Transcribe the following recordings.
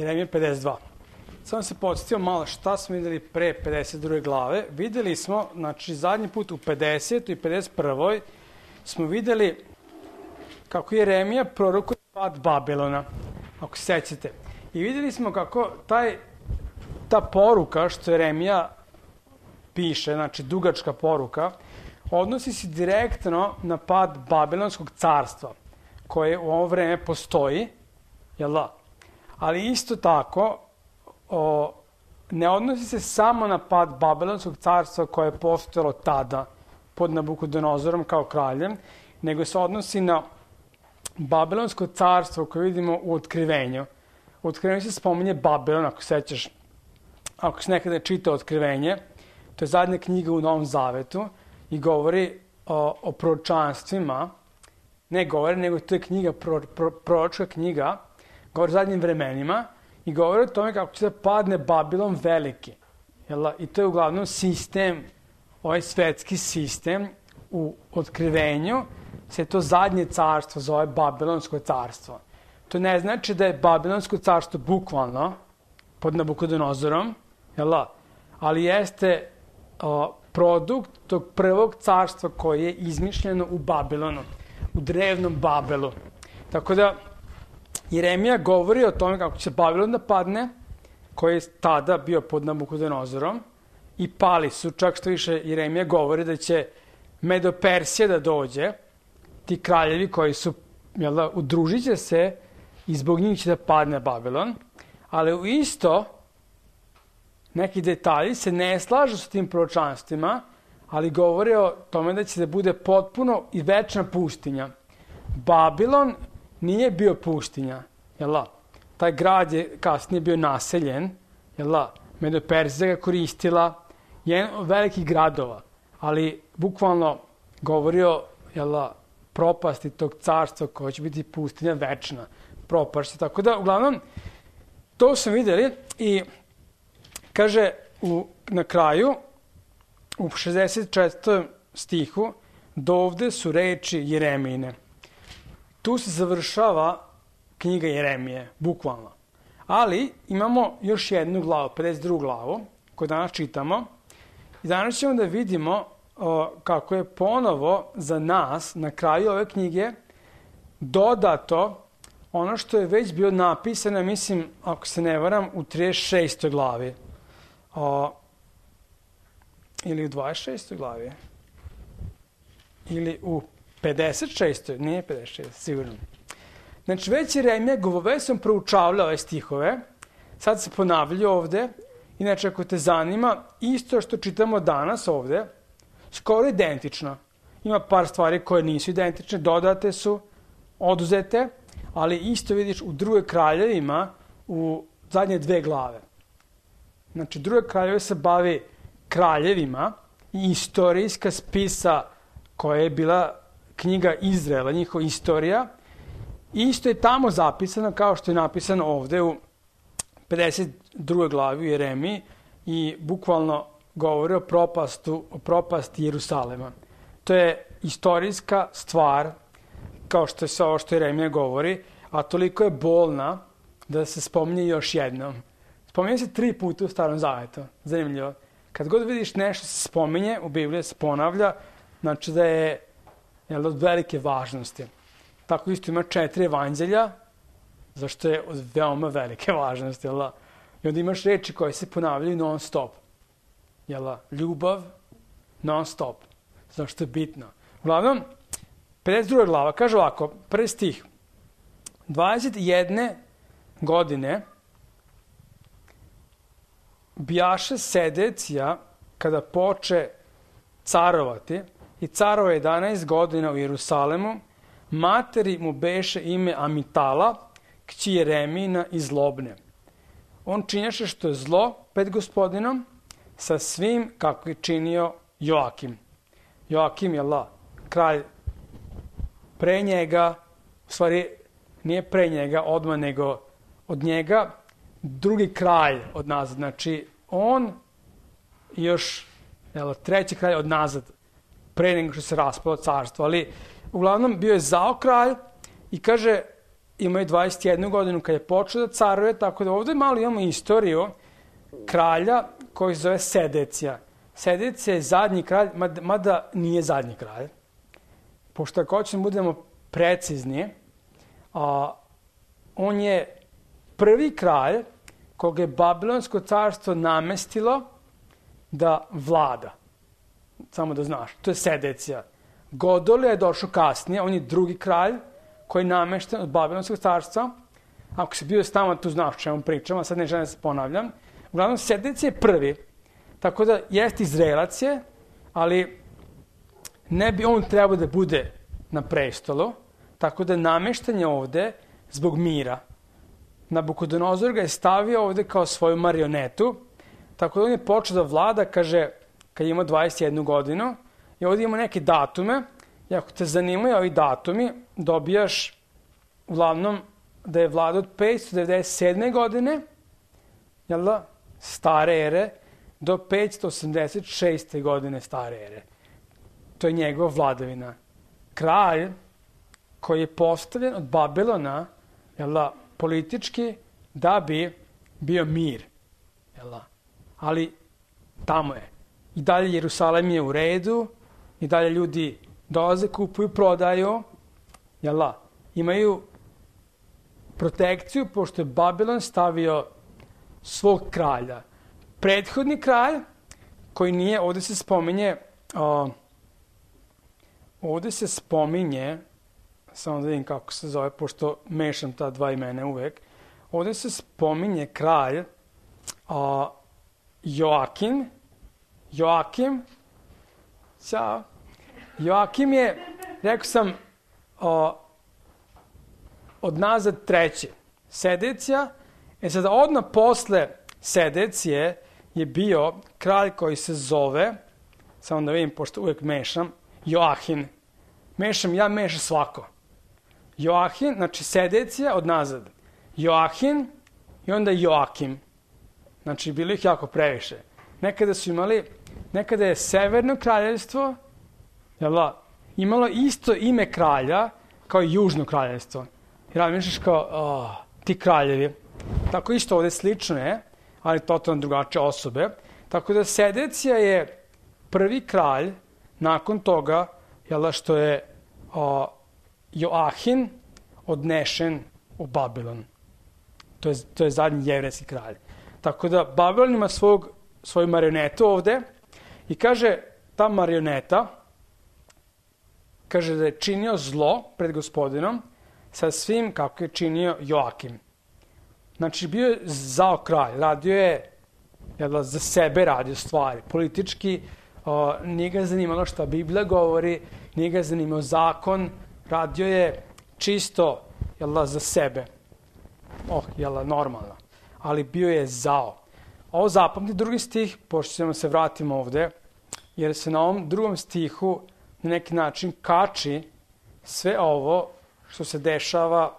Jeremija 52. Samo se podsjetio malo šta smo videli pre 52. glave. Videli smo, znači zadnji put u 50. i 51. smo videli kako Jeremija prorokuje pad Babilona, ako se sećate. I videli smo kako taj, ta poruka što Jeremija piše, znači dugačka poruka, odnosi se direktno na pad Babilonskog carstva, koje u ovo vreme postoji, jel da? Ali isto tako, o, ne odnosi se samo na pad Babilonskog carstva koje je postojalo tada pod Nabukodonozorom kao kraljem, nego se odnosi na Babilonsko carstvo koje vidimo u otkrivenju. U otkrivenju se spominje Babilon, ako sećaš, ako se nekada čita otkrivenje, to je zadnja knjiga u Novom Zavetu i govori o, o proročanstvima, ne govori, nego to je knjiga, pro, pro, proročka knjiga, govori o zadnjim vremenima i govori o tome kako će da padne Babilon veliki. Jel, I to je uglavnom sistem, ovaj svetski sistem u otkrivenju, se to zadnje carstvo zove Babilonsko carstvo. To ne znači da je Babilonsko carstvo bukvalno pod Nabukodonozorom, jel, ali jeste o, produkt tog prvog carstva koje je izmišljeno u Babilonu, u drevnom Babelu. Tako da, Jeremija govori o tome kako će Babilon da padne, koji je tada bio pod Nabukodonozorom, i pali su, čak što više Jeremija govori da će Medo-Persija da dođe, ti kraljevi koji su, jel da, udružit će se i zbog njih će da padne Babilon, ali u isto neki detalji se ne slažu sa tim proročanstvima, ali govore o tome da će da bude potpuno i večna pustinja. Babilon nije bio pustinja, jel da? Taj grad je kasnije bio naseljen, jel da? Medoperzija ga koristila, jedan od velikih gradova, ali bukvalno govorio, jel da, propasti tog carstva koja će biti pustinja večna, propašće. Tako da, uglavnom, to smo videli i kaže u, na kraju, u 64. stihu, dovde su reči Jeremine. Tu se završava knjiga Jeremije, bukvalno. Ali imamo još jednu glavu, 52. glavu, koju danas čitamo. I danas ćemo da vidimo o, kako je ponovo za nas na kraju ove knjige dodato ono što je već bio napisano, mislim, ako se ne varam, u 36. glavi. O, ili u 26. glavi. Ili u 56. Nije 56, sigurno. Znači, već je Remija Govove sam proučavljao ove stihove, sad se ponavljaju ovde, inače ako te zanima, isto što čitamo danas ovde, skoro identično. Ima par stvari koje nisu identične, dodate su, oduzete, ali isto vidiš u druge kraljevima u zadnje dve glave. Znači, druge kraljeve se bavi kraljevima i istorijska spisa koja je bila knjiga Izraela, njihova istorija, isto je tamo zapisano kao što je napisano ovde u 52. glavi u Jeremiji i bukvalno govori o propastu, o propasti Jerusalema. To je istorijska stvar, kao što sve ovo što Jeremija govori, a toliko je bolna da se spominje još jednom. Spominje se tri puta u Starom Zavetu. Zanimljivo. Kad god vidiš nešto se spominje, u Bibliji se ponavlja, znači da je jel, od velike važnosti. Tako isto ima četiri evanđelja, zašto je od veoma velike važnosti. Jel, da? I onda imaš reči koje se ponavljaju non stop. Jel, da? ljubav non stop. Zašto je bitno. Uglavnom, 52. glava kaže ovako, prvi stih. 21 godine bjaše sedecija kada poče carovati i carova 11 godina u Jerusalemu, materi mu beše ime Amitala, kći Jeremina i zlobne. On činjaše što je zlo pred gospodinom sa svim kako je činio Joakim. Joakim je la, kralj pre njega, u stvari nije pre njega odmah, nego od njega drugi kralj od nazad. Znači, on još jel, treći kralj od nazad, pre nego što se raspalo carstvo. Ali, uglavnom, bio je zao kralj i kaže, imaju 21 godinu kad je počeo da caruje, tako da ovde malo imamo istoriju kralja koji se zove Sedecija. Sedecija je zadnji kralj, mada, mada nije zadnji kralj. Pošto ako ćemo da budemo precizni, a, on je prvi kralj koga je Babilonsko carstvo namestilo da vlada. Samo da znaš, to je Sedecija. Godolija je došao kasnije, on je drugi kralj koji je namešten od Babilonskog carstva. Ako si bio s nama, tu znaš čemu pričam, a sad ne želim da se ponavljam. Uglavnom, Sedecija je prvi. Tako da, jest Izraelac je, ali ne bi on trebao da bude na prestolu, tako da nameštanje ovde zbog mira. Nabukodonozor ga je stavio ovde kao svoju marionetu, tako da on je počeo da vlada, kaže, kad ima 21 godinu, i ovde imamo neke datume, i ako te zanimaju ovi datumi, dobijaš uglavnom da je vlada od 597. godine, jel da, stare ere, do 586. godine stare ere. To je njegova vladavina. Kralj koji je postavljen od Babilona, jel da, politički, da bi bio mir. Jel da? Ali tamo je. I dalje Jerusalem je u redu, i dalje ljudi dolaze, kupuju, prodaju, jel da? Imaju protekciju, pošto je Babilon stavio svog kralja. Prethodni kralj, koji nije, ovde se spominje, o, ovde se spominje, samo da vidim kako se zove, pošto mešam ta dva imena uvek, ovde se spominje kralj o, Joakim, Joakim, Ćao. Joakim je, rekao sam, o, od nazad treće. Sedecija, e sada odmah posle Sedecije je bio kralj koji se zove, samo da vidim, pošto uvek mešam, Joahin. Mešam, ja mešam svako. Joahin, znači Sedecija od nazad. Joahin i onda Joakim. Znači, bilo ih jako previše. Nekada su imali, nekada je Severno kraljevstvo, jel da, imalo isto ime kralja kao i Južno kraljevstvo. I razmišljaš kao, oh, ti kraljevi. Tako isto ovde slično je, ali totalno drugačije osobe. Tako da Sedecija je prvi kralj nakon toga, jel da, što je o, Joahin odnešen u Babilon. To je, to je zadnji jevreski kralj. Tako da Babilon ima svog, svoju marionetu ovde i kaže ta marioneta, kaže da je činio zlo pred gospodinom sa svim kako je činio Joakim. Znači, bio je zao kralj, radio je jel, za sebe radio stvari. Politički o, nije ga zanimalo šta Biblija govori, nije ga zanimao zakon, radio je čisto jel, za sebe. Oh, jel, normalno. Ali bio je zao. Ovo zapamti drugi stih, pošto ćemo se vratimo ovde, jer se na ovom drugom stihu na neki način kači sve ovo što se dešava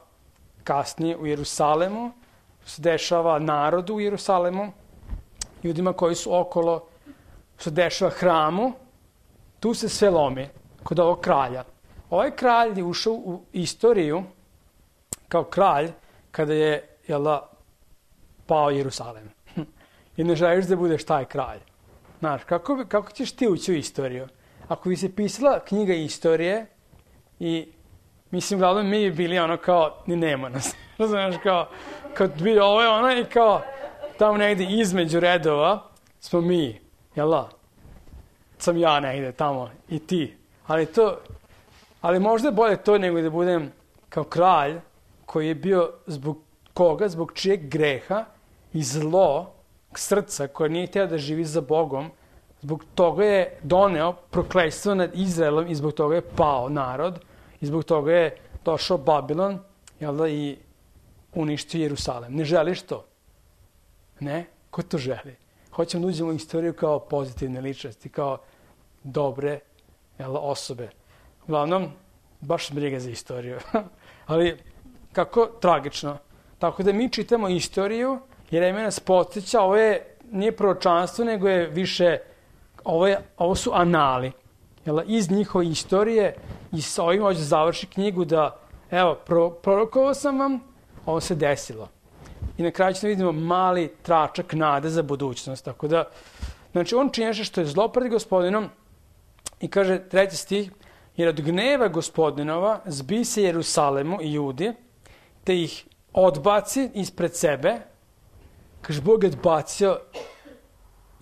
kasnije u Jerusalemu, što se dešava narodu u Jerusalemu, ljudima koji su okolo, što se dešava hramu, tu se sve lomi kod ovog kralja. Ovaj kralj je ušao u istoriju kao kralj kada je jela, pao Jerusalem. I ne želiš da budeš taj kralj. Znaš, kako, kako ćeš ti ući u istoriju? Ako bi se pisala knjiga istorije i mislim, glavno mi bi bili ono kao, ni nema nas. Znaš, kao, kad bi ovo je ono i kao, tamo negde između redova smo mi, jel da? Sam ja negde tamo i ti. Ali to, ali možda je bolje to nego da budem kao kralj koji je bio zbog koga, zbog čijeg greha i zlo srca koje nije htio da živi za Bogom, zbog toga je doneo prokletstvo nad Izraelom i zbog toga je pao narod i zbog toga je došao Babilon jel da, i uništio Jerusalem. Ne želiš to? Ne? Ko to želi? Hoćemo da uđemo u istoriju kao pozitivne ličnosti, kao dobre jel, osobe. Uglavnom, baš briga za istoriju. Ali kako tragično. Tako da mi čitamo istoriju, jer je nas podsjeća, ovo je, nije proročanstvo, nego je više, ovo, je, ovo su anali. Jel, iz njihove istorije i sa ovim hoće završi knjigu da evo, pro, prorokovao sam vam, ovo se desilo. I na kraju ćemo da vidimo mali tračak nade za budućnost. Tako da, znači, on čini što je zlo pred gospodinom i kaže, treći stih, jer od gneva gospodinova zbi se Jerusalemu i Judi, te ih odbaci ispred sebe, kaže, Bog je odbacio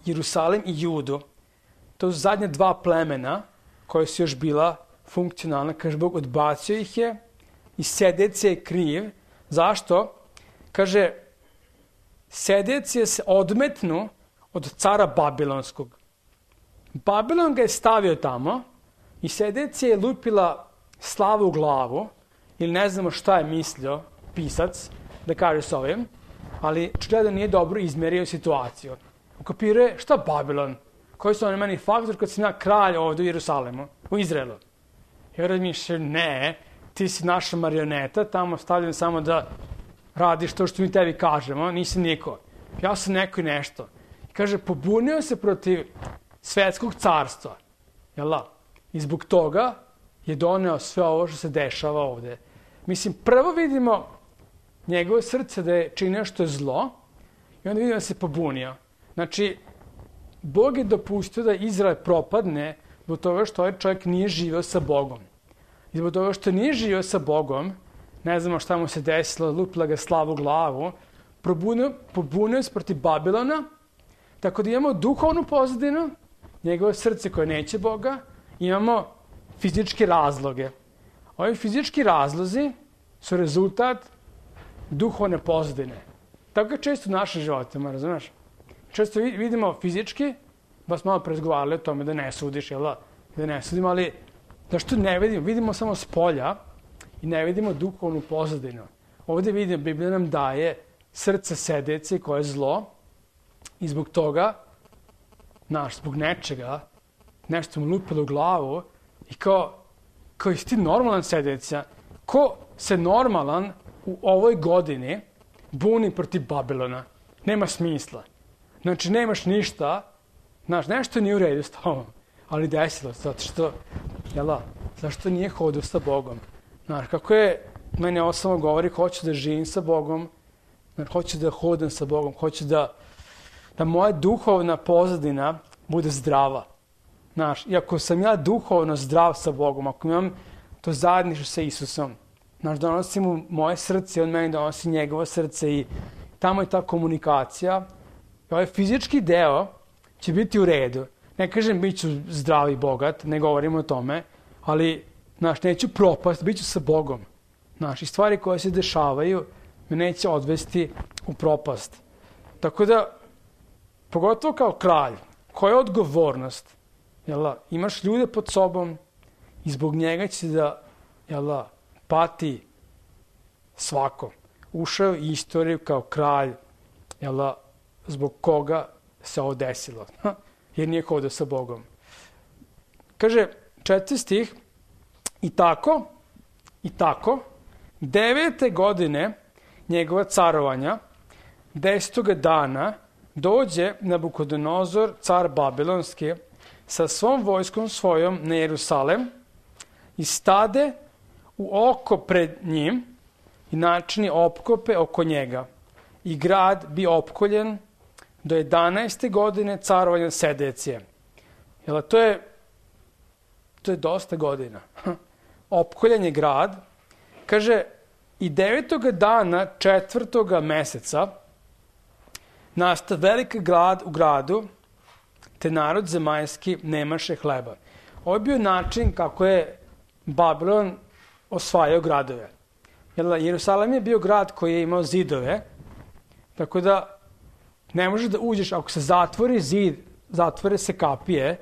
Jerusalim i Judu. To su zadnje dva plemena koje su još bila funkcionalna. Kaže, Bog odbacio ih je i sedec je kriv. Zašto? Kaže, sedec je se odmetnu od cara Babilonskog. Babilon ga je stavio tamo i sedec je lupila slavu u glavu ili ne znamo šta je mislio pisac da kaže s ovim, ali očigledno nije dobro izmerio situaciju. Ukapire šta Babilon? Koji su oni meni faktor kad sam ja kralj ovde u Jerusalemu, u Izraelu? I razmišljam, ne, ti si naša marioneta, tamo stavljam samo da radiš to što mi tebi kažemo, nisi niko. Ja sam neko i nešto. I kaže, pobunio se protiv svetskog carstva. Jel da? I zbog toga je doneo sve ovo što se dešava ovde. Mislim, prvo vidimo njegovo srce da je činio što je zlo i onda vidimo da se pobunio. Znači, Bog je dopustio da Izrael propadne zbog toga što ovaj čovjek nije živio sa Bogom. I zbog toga što nije živio sa Bogom, ne znamo šta mu se desilo, lupila ga slavu glavu, probunio, pobunio se protiv Babilona, tako da imamo duhovnu pozadinu, njegovo srce koje neće Boga, imamo fizičke razloge. Ovi fizički razlozi su rezultat duhovne pozadine. Tako je često u našim životima, razumeš? Često vidimo fizički, ba smo malo prezgovarali o tome da ne sudiš, jel da? Da ne sudimo, ali zašto ne vidimo? Vidimo samo s polja i ne vidimo duhovnu pozadinu. Ovde vidimo, Biblija nam daje srce sedeci koje je zlo i zbog toga, naš, zbog nečega, nešto mu lupilo u glavu i kao, kao isti normalan sedeća, ko se normalan u ovoj godini buni protiv Babilona? Nema smisla. Znači, nemaš ništa, znaš, nešto nije u redu s tobom, ali desilo se, zato što, jela, zašto nije hodio sa Bogom? Znaš, kako je, mene osamo govori, hoću da živim sa Bogom, znaš, hoću da hodam sa Bogom, hoću da, da moja duhovna pozadina bude zdrava. Znaš, i ako sam ja duhovno zdrav sa Bogom, ako imam to zajedništvo sa Isusom, znaš, donosi mu moje srce, on meni donosi njegovo srce i tamo je ta komunikacija, ovaj fizički deo će biti u redu. Ne kažem bit ću zdrav i bogat, ne govorim o tome, ali, znaš, neću propast, bit ću sa Bogom. Znaš, i stvari koje se dešavaju me neće odvesti u propast. Tako da, pogotovo kao kralj, koja je odgovornost? Jel da, imaš ljude pod sobom i zbog njega će da, jel da, pati svako. Ušao istoriju kao kralj, jel da, zbog koga se ovo desilo. Jer nije hodio sa Bogom. Kaže, četiri stih, i tako, i tako, devete godine njegova carovanja, destoga dana, dođe Nabukodonozor, car Babilonski, sa svom vojskom svojom na Jerusalem i stade u oko pred njim i načini opkope oko njega. I grad bi opkoljen do 11. godine carovanja Sedecije. Jel, to je, to je dosta godina. Opkoljen je grad. Kaže, i devetog dana četvrtoga meseca nasta veliki grad u gradu, te narod zemaljski nemaše hleba. Ovo je bio način kako je Babilon osvajao gradove. Jerusalim je bio grad koji je imao zidove, tako da Ne možeš da uđeš, ako se zatvori zid, zatvore se kapije,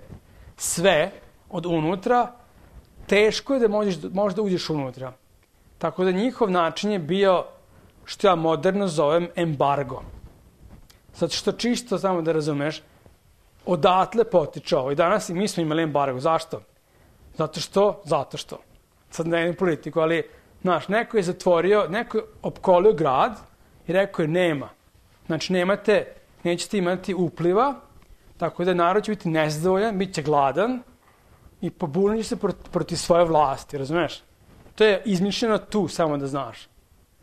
sve od unutra, teško je da možeš, možeš da uđeš unutra. Tako da njihov način je bio, što ja moderno zovem, embargo. Zato što čisto, samo da razumeš, odatle potiče ovo. I danas i mi smo imali embargo. Zašto? Zato što, zato što. Sad ne politiku, ali, znaš, neko je zatvorio, neko je opkolio grad i rekao je nema. Znači, nemate, nećete imati upliva, tako da narod će biti nezadovoljan, bit će gladan i pobunit će se proti, proti svoje vlasti, razumeš? To je izmišljeno tu, samo da znaš.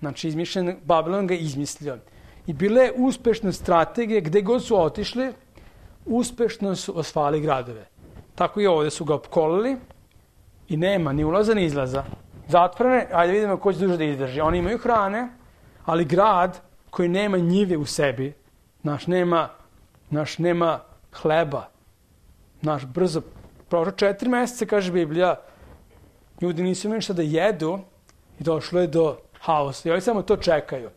Znači, izmišljen, Babilon ga izmislio. I bile uspešne strategije, gde god su otišli, uspešno su osvali gradove. Tako i ovde su ga opkolili i nema ni ulaza ni izlaza. Zatvorene, ajde vidimo ko će duže da izdrži. Oni imaju hrane, ali grad koji nema njive u sebi, naš nema, naš nema hleba, naš brzo, prošlo četiri meseca, kaže Biblija, ljudi nisu imali šta da jedu i došlo je do haosa. I oni samo to čekaju.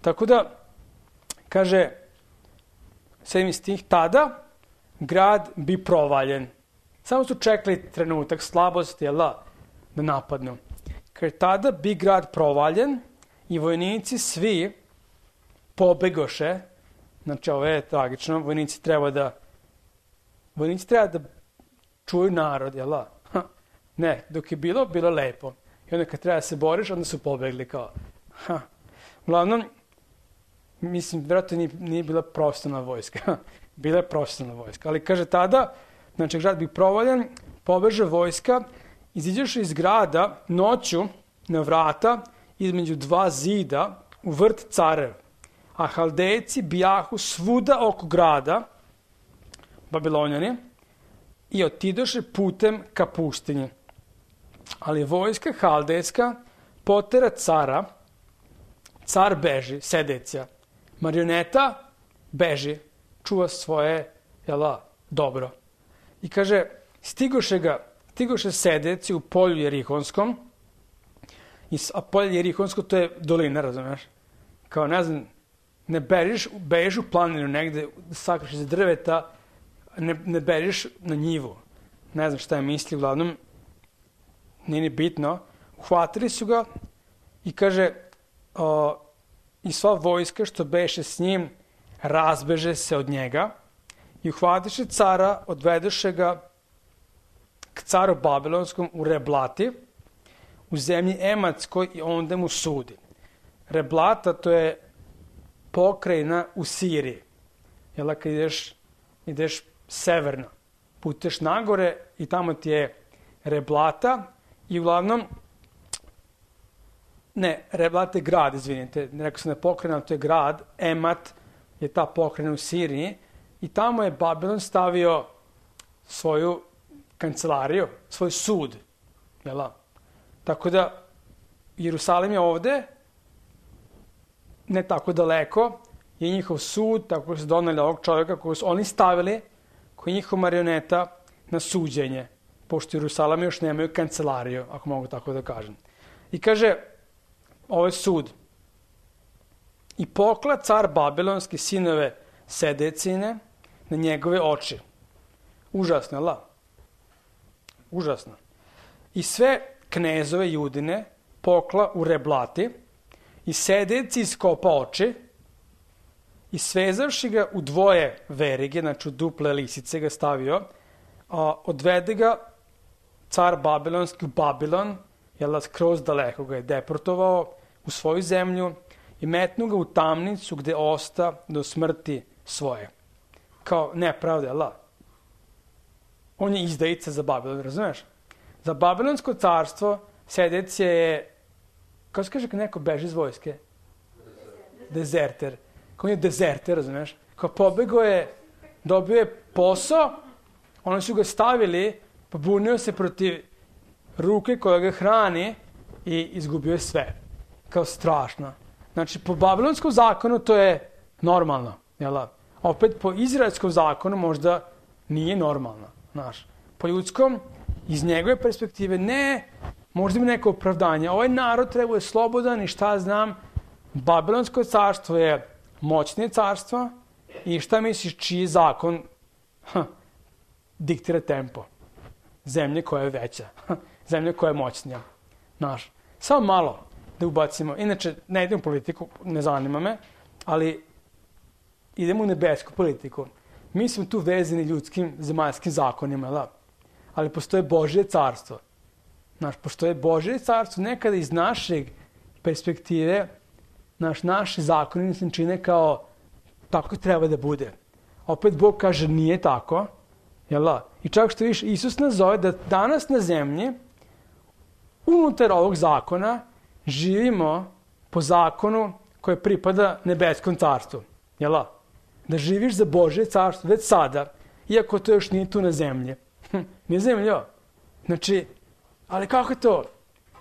Tako da, kaže, sedmi stih, tada grad bi provaljen. Samo su čekali trenutak slabosti, jel da, da napadnu. Kaže, tada bi grad provaljen i vojnici svi pobegoše, znači ovo je tragično, vojnici treba da vojnici treba da čuju narod, jel da? Ne, dok je bilo, bilo lepo. I onda kad treba da se boriš, onda su pobegli kao. Ha. Uglavnom, mislim, vjerojatno nije, nije bila profesionalna vojska. bila je profesionalna vojska. Ali kaže tada, znači grad bi provaljen, pobeže vojska, iziđeš iz grada noću na vrata između dva zida u vrt carev. A haldejci bijahu svuda oko grada, babilonjani, i otidoše putem ka pustinji. Ali vojska haldejska potera cara, car beži, sedecija. Marioneta beži, čuva svoje, jela, dobro. I kaže, stigoše ga, stigoše sedeci u polju Jerihonskom, i, a polje Jerihonsko to je dolina, razumeš? Kao, ne znam, ne bežiš, bežiš u planinu negde, sakraš iz drveta, ne, ne bežiš na njivu. Ne znam šta je misli, uglavnom, nije ni bitno. Uhvatili su ga i kaže, o, i sva vojska što beše s njim, razbeže se od njega i uhvatiše cara, odvedeše ga k caru Babilonskom u Reblati, u zemlji Ematskoj i onda mu sudi. Reblata to je pokrajina u Siriji. Jel, kad ideš, ideš severno, puteš nagore i tamo ti je Reblata i uglavnom ne, Reblata je grad, izvinite, rekao sam da je pokrajina, to je grad, Emat je ta pokrajina u Siriji i tamo je Babilon stavio svoju kancelariju, svoj sud. Jel? Tako da, Jerusalim je ovde, ne tako daleko, je njihov sud, tako da su donali ovog čovjeka koga su oni stavili, koji je njihov marioneta, na suđenje, pošto Jerusalim još nemaju kancelariju, ako mogu tako da kažem. I kaže, ovo je sud. I pokla car Babilonski sinove sedecine na njegove oči. Užasno, la? Užasno. I sve knezove judine pokla u reblati i sedeci iskopa oči i svezavši ga u dvoje verige, znači u duple lisice ga stavio, a, odvede ga car Babilonski u Babilon, jel, skroz daleko ga je deportovao u svoju zemlju i metnu ga u tamnicu gde osta do smrti svoje. Kao nepravda, jel? On je izdajica za Babilon, razumeš? Za Babilonsko carstvo sedec je, kako se kaže kad neko beži iz vojske? Dezerter. Kao je dezerter, razumeš? Kao pobego je, dobio je posao, oni su ga stavili, pobunio se protiv ruke koja ga hrani i izgubio je sve. Kao strašno. Znači, po babilonskom zakonu to je normalno. Jel? Opet, po izraelskom zakonu možda nije normalno. Znaš. Po ljudskom, iz njegove perspektive, ne, možda ima neko opravdanje. Ovaj narod treba je slobodan i šta znam, Babilonsko carstvo je moćnije carstvo i šta misliš čiji zakon ha, diktira tempo? Zemlje koja je veća, ha, zemlje koja je moćnija. Znaš, samo malo da ubacimo. Inače, ne idem u politiku, ne zanima me, ali idemo u nebesku politiku. Mi smo tu vezani ljudskim zemaljskim zakonima, da? ali postoje Božje carstvo. Znaš, postoje Božje carstvo, nekada iz našeg perspektive, naš, naši zakoni se čine kao tako treba da bude. Opet Bog kaže nije tako, jel da? I čak što viš, Isus nas zove da danas na zemlji unutar ovog zakona živimo po zakonu koje pripada nebeskom carstvu. Jel' Da živiš za Božje carstvo već sada, iako to još nije tu na zemlji. Hm, nije zemljo. Znači, ali kako je to?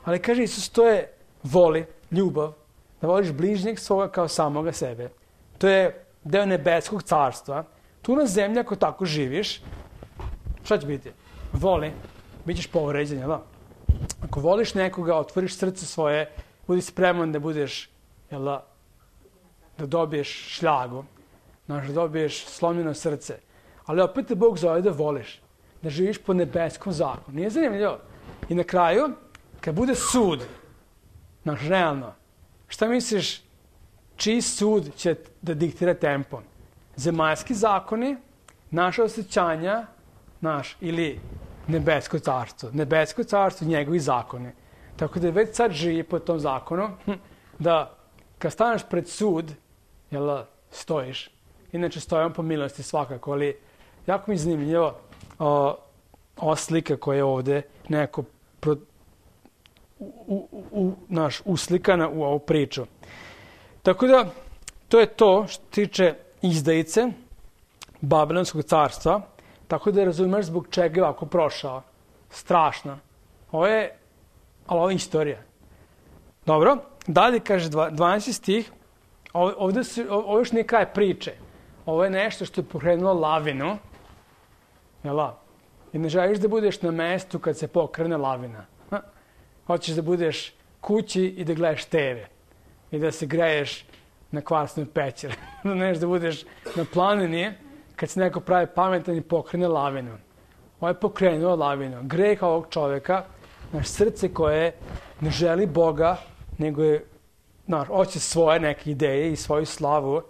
Ali kaže Isus, to je voli, ljubav, da voliš bližnjeg svoga kao samoga sebe. To je deo nebeskog carstva. Tu na zemlji, ako tako živiš, šta će biti? Voli, bit ćeš povređen, jel da? Ako voliš nekoga, otvoriš srce svoje, budi spreman da budeš, jel da, da dobiješ šljagu, znaš, dobiješ slomljeno srce. Ali opet te Bog zove da voliš, da živiš po nebeskom zakonu. Nije zanimljivo? I na kraju, kad bude sud, znaš, realno, šta misliš, čiji sud će da diktira tempom? Zemaljski zakoni, naše osjećanja, naš, ili nebesko carstvo. Nebesko carstvo njegovi zakone. Tako da već sad živi po tom zakonu, hm, da kad staneš pred sud, jel, stojiš, inače stojam po milosti svakako, ali jako mi je zanimljivo o, ova slika koja je ovde nekako pro, u, u, u, naš, uslikana u ovu priču. Tako da, to je to što tiče izdajice Babilonskog carstva, tako da razumeš zbog čega je ovako prošao. Strašno. Ovo je, ali ovo je istorija. Dobro, dalje kaže 12 stih, ovde, su, ovo još nije kraj priče. Ovo je nešto što je pokrenulo lavinu, jel la? I ne želiš da budeš na mestu kad se pokrene lavina. Ha? Hoćeš da budeš kući i da gledaš TV. I da se greješ na kvasnoj pećer. da neš da budeš na planini kad se neko pravi pametan i pokrene lavinu. Ovo je pokrenuo lavinu. Greh ovog čoveka, naš srce koje ne želi Boga, nego je, naš, hoće svoje neke ideje i svoju slavu,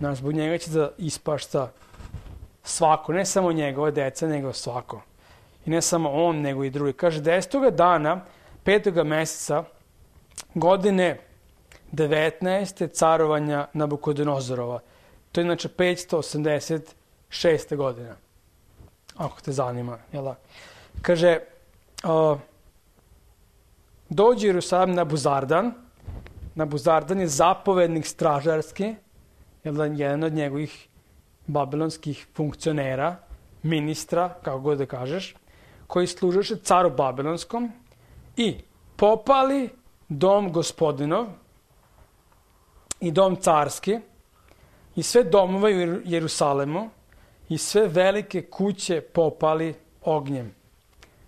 naš, zbog njega će da ispašta svako, ne samo njegove deca, nego svako. I ne samo on, nego i drugi. Kaže, 10. dana, 5. meseca, godine 19. carovanja Nabukodonozorova. To je inače 586. godina. Ako te zanima, jel da? Kaže, uh, dođe Jerusalim na Buzardan. Na Buzardan je zapovednik stražarski, jel da, jedan od njegovih babilonskih funkcionera, ministra, kako god da kažeš, koji služeše caru babilonskom i popali dom gospodinov i dom carski i sve domove u Jerusalemu i sve velike kuće popali ognjem.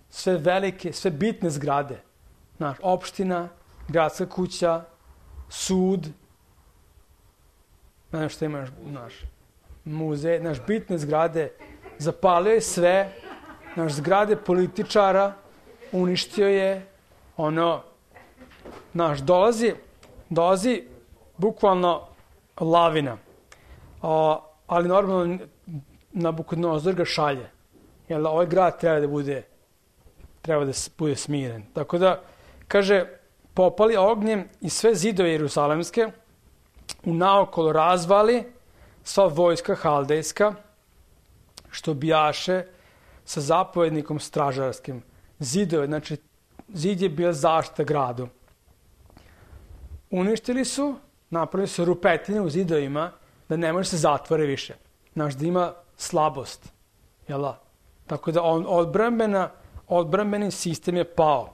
Sve velike, sve bitne zgrade. Naš, opština, gradska kuća, sud, znaš šta imaš, naš, muzej, naš, bitne zgrade, zapalio je sve, naš, zgrade političara, uništio je, ono, naš, dolazi, dolazi bukvalno lavina. A, ali normalno Nabukodonozor ga šalje. Jer ovaj grad treba da bude treba da bude smiren. Tako da, kaže, popali ognjem i sve zidove Jerusalemske u naokolo razvali sva vojska haldejska, što bijaše sa zapovednikom stražarskim. Zidove, znači, zid je bio zaštita gradu. Uništili su, napravili su rupetine u zidovima da ne može se zatvore više. Znaš, da ima slabost. Jel da? Tako da on odbrambena, odbrambeni sistem je pao.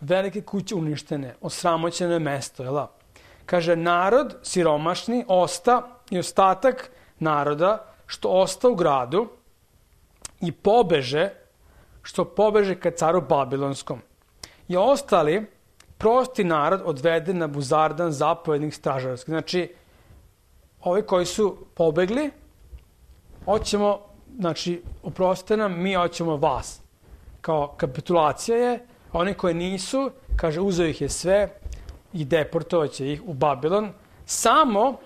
Velike kuće uništene, osramoćeno je mesto, jel da? Kaže, narod siromašni osta i ostatak naroda što osta u gradu i pobeže, što pobeže ka caru Babilonskom. I ostali, prosti narod odvede na buzardan zapovednih stražarskih. Znači, ovi koji su pobegli, hoćemo, znači, oprostite nam, mi hoćemo vas. Kao kapitulacija je, oni koji nisu, kaže, uzeo ih je sve i deportovaće ih u Babilon, samo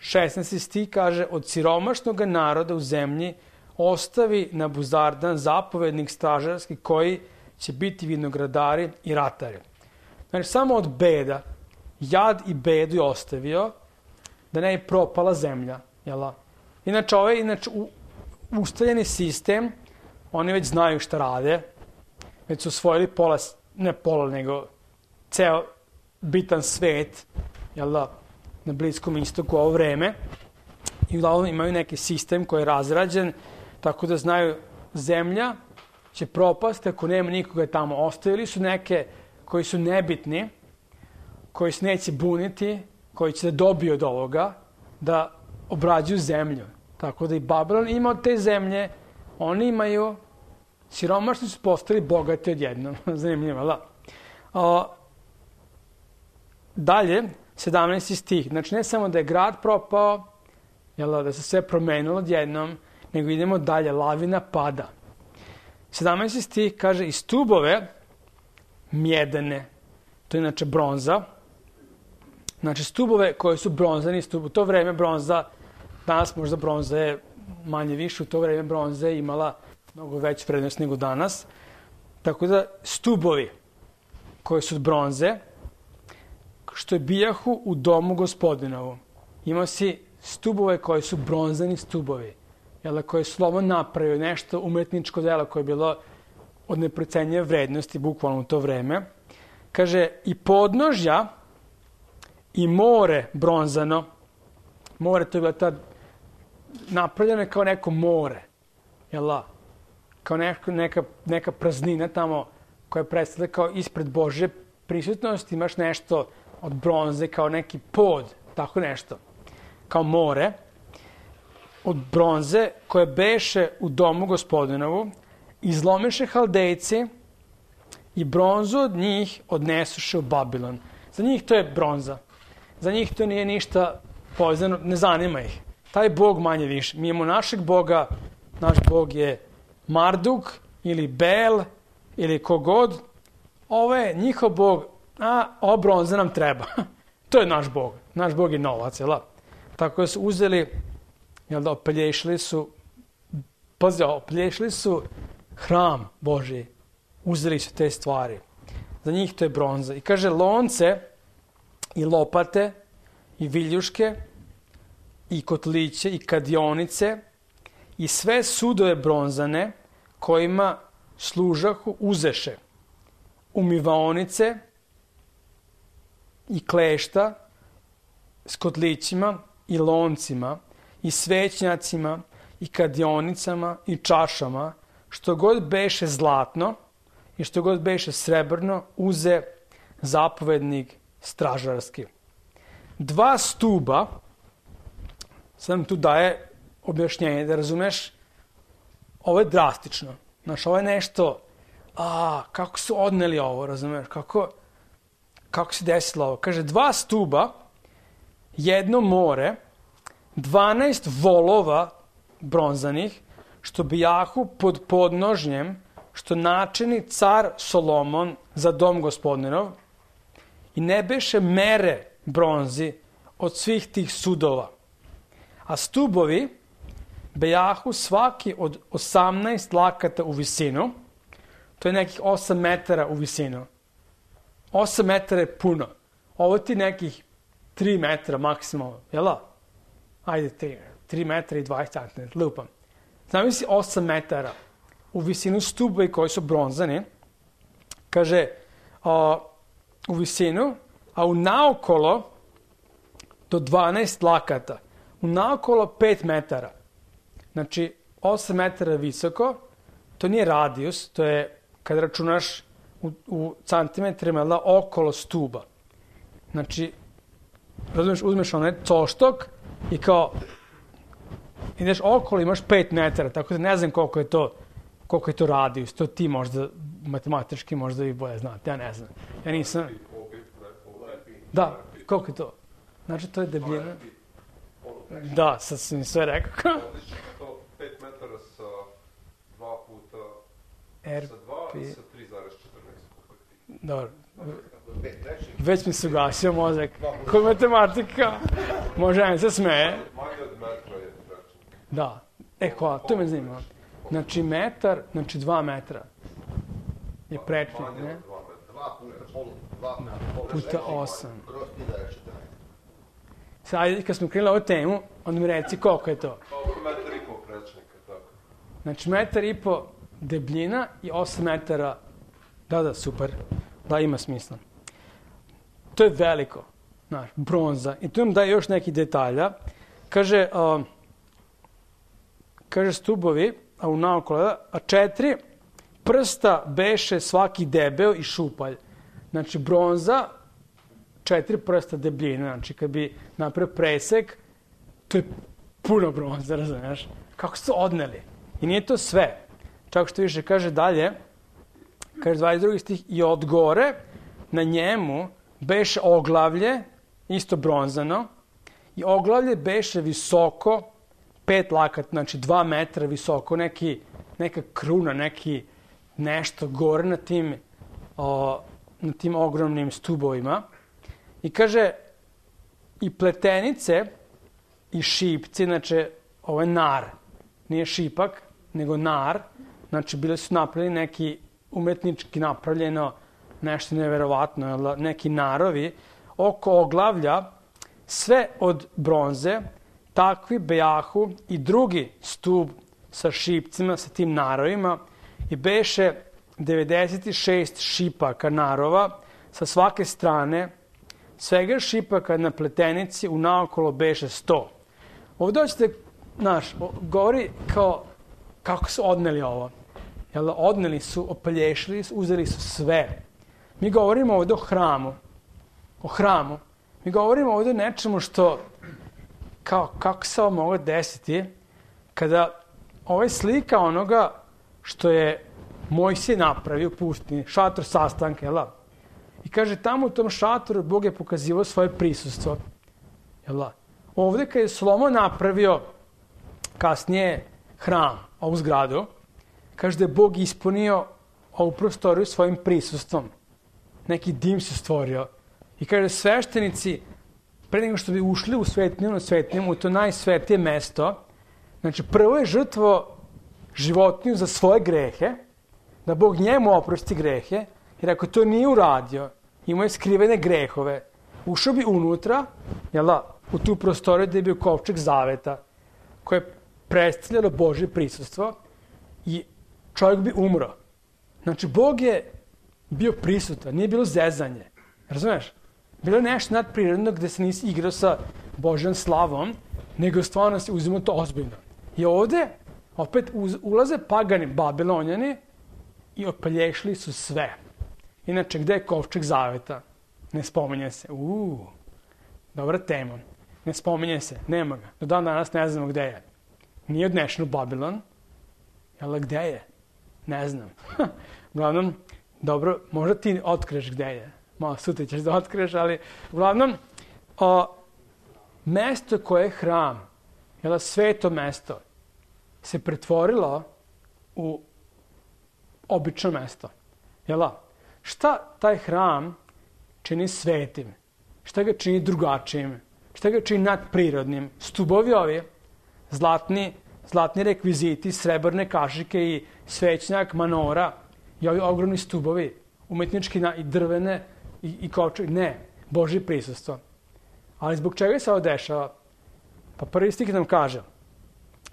16. sti kaže, od siromašnog naroda u zemlji ostavi na buzardan zapovednik stražarski koji će biti vinogradari i ratari. Znači, samo od beda, jad i bedu je ostavio, da ne je propala zemlja. Jel? Inače, ovaj inače, u, ustaljeni sistem, oni već znaju šta rade, već su osvojili pola ne pola, nego ceo bitan svet, jel da, na Bliskom istoku ovo vreme. I uglavnom imaju neki sistem koji je razrađen, tako da znaju zemlja će propasti ako nema nikoga tamo. Ostavili su neke koji su nebitni, koji se neće buniti, koji će da dobiju od ovoga, da obrađuju zemlju. Tako da i Babylon ima od te zemlje, oni imaju, siromašni su postali bogati odjednom. Zanimljivo, da. Dalje, 17. stih. Znači, ne samo da je grad propao, jel, da se sve promenilo odjednom, nego idemo dalje, lavina pada. 17. stih kaže, i stubove mjedene, to je inače bronza, znači stubove koje su bronzani stub, u to vreme bronza, danas možda bronza je manje više, u to vreme bronza je imala mnogo veću vrednost nego danas, tako da stubovi koje su bronze, što je bijahu u domu gospodinovu. Imao si stubove koje su bronzani stubovi, jel, koje je slovo napravio, nešto umetničko delo koje je bilo od neprocenjive vrednosti, bukvalno u to vreme. Kaže, i podnožja i more bronzano, more to je bila ta napravljeno kao neko more, jel da? Kao neka, neka, neka praznina tamo koja predstavlja kao ispred Bože prisutnosti, imaš nešto od bronze, kao neki pod, tako nešto, kao more, od bronze koje beše u domu gospodinovu, izlomiše haldejci i bronzu od njih odnesuše u Babilon. Za njih to je bronza. Za njih to nije ništa povezano, ne zanima ih. Taj bog manje više. Mi imamo našeg boga, naš bog je Marduk ili Bel ili kogod. Ovo je njihov bog, a ova bronza nam treba. to je naš bog. Naš bog je novac, jel? Tako da su uzeli, jel da, opelješili su, pazi, opelješili su hram Boži. Uzeli su te stvari. Za njih to je bronza. I kaže, lonce i lopate i viljuške i kotliće i kadionice i sve sudove bronzane kojima služahu uzeše umivaonice i klešta s kotlićima i loncima i svećnjacima i kadionicama i čašama što god beše zlatno i što god beše srebrno uze zapovednik stražarski. Dva stuba sam tu daje objašnjenje da razumeš ovo je drastično. Znaš, ovo je nešto a, kako su odneli ovo, razumeš, kako, kako se desilo ovo. Kaže, dva stuba, jedno more, 12 volova bronzanih, što bijahu pod podnožnjem, što načini car Solomon za dom gospodinov, i ne beše mere bronzi od svih tih sudova. A stubovi bejahu svaki od 18 lakata u visinu, to je nekih 8 metara u visinu. 8 metara je puno. Ovo ti nekih 3 metra maksimalno, jel da? Ajde, 3, 3 metra i 20 cm, lupam. Zamisli 8 metara u visinu stubovi koji su bronzani. Kaže, a, u visinu, a u naokolo do 12 lakata. U naokolo 5 metara. Znači, 8 metara visoko, to nije radijus, to je kad računaš u, u centimetrima, da, okolo stuba. Znači, razumiješ, uzmeš onaj coštok i kao ideš okolo imaš 5 metara, tako da ne znam koliko je to koliko je to radijus, to ti možda matematički možda i bolje znate, ja ne znam. Ja nisam... Da, koliko je to? Znači, to je debljina. Da, sad sam mi sve rekao. 5 metara sa 2 puta R, sa 2 i sa 3,14. Dobro. Već mi se ugasio mozak. Ko matematika? Može, ne se smeje. Da. E, hvala, to me zanima. Znači, metar, znači dva metra je Manje ne? od 2 metra. Dva puta pol, dva puta osam. Kroz ti je 14. Sad, kad smo krenuli ovu temu, onda mi reci koliko je to. Metar i pol prečnika, tako. Znači, metar i po debljina i 8 metara, da, da, super, Da, ima smisla. To je veliko, znaš, bronza. I tu nam daje još neki detalja. Kaže, uh, kaže stubovi, a u naokolo, a četiri prsta beše svaki debeo i šupalj. Znači, bronza, četiri prsta debljine. Znači, kad bi napravio presek, to je puno bronza, razumiješ? Kako su odneli? I nije to sve. Čak što više kaže dalje, kaže 22. stih, i od gore na njemu beše oglavlje, isto bronzano, i oglavlje beše visoko, pet lakat, znači dva metra visoko, neki, neka kruna, neki nešto gore na tim, o, na tim ogromnim stubovima. I kaže, i pletenice i šipci, znači ovo je nar, nije šipak, nego nar, znači bile su napravljeni neki umetnički napravljeno nešto neverovatno, neki narovi, oko oglavlja, sve od bronze, takvi bejahu i drugi stub sa šipcima, sa tim narovima i beše 96 šipaka narova sa svake strane, svega šipaka na pletenici u naokolo beše 100. Ovde hoćete, znaš, govori kao kako su odneli ovo. Jel, odneli su, opalješili su, uzeli su sve. Mi govorimo ovde o hramu. O hramu. Mi govorimo ovde o nečemu što, kao, kako se ovo moglo desiti, kada ovaj slika onoga što je Mojsije napravio u šator sastanka, jel da? I kaže, tamo u tom šatoru Bog je pokazivao svoje prisustvo. Jel da? Ovde kad je Slomo napravio kasnije hram, ovu zgradu, kaže da je Bog ispunio ovu prostoriju svojim prisustvom. Neki dim se stvorio. I kaže, sveštenici, pre nego što bi ušli u svetniju na svetniju, u to najsvetije mesto, znači prvo je žrtvo životinju za svoje grehe, da Bog njemu oprosti grehe, jer ako to nije uradio, imao je skrivene grehove, ušao bi unutra, jel da, u tu prostoriju gde je bio kovčeg zaveta, koje je predstavljalo Božje prisustvo i čovjek bi umro. Znači, Bog je bio prisutan, nije bilo zezanje. Razumeš? Bilo je nešto nadprirodno gde se nisi igrao sa Božjom slavom, nego stvarno se uzimo to ozbiljno. I ovde opet uz, ulaze pagani Babilonjani i opalješili su sve. Inače, gde je kovčeg zaveta? Ne spominje se. Uuu, dobra tema. Ne spominje se, nema ga. Do dan danas ne znamo gde je. Nije odnešen u Babilon, jel gde je? Ne znam. uglavnom, dobro, možda ti otkreš gde je. Malo sutra ćeš da otkreš, ali uglavnom, o, mesto koje je hram, jel sveto mesto, se pretvorilo u obično mesto. Jel Šta taj hram čini svetim? Šta ga čini drugačijim? Šta ga čini nadprirodnim? Stubovi ovi, zlatni, zlatni rekviziti, srebrne kašike i svećnjak, manora i ovi ogromni stubovi, umetnički na, i drvene i, i koče. Ne, Boži prisustvo. Ali zbog čega se ovo dešava? Pa prvi stih nam kaže,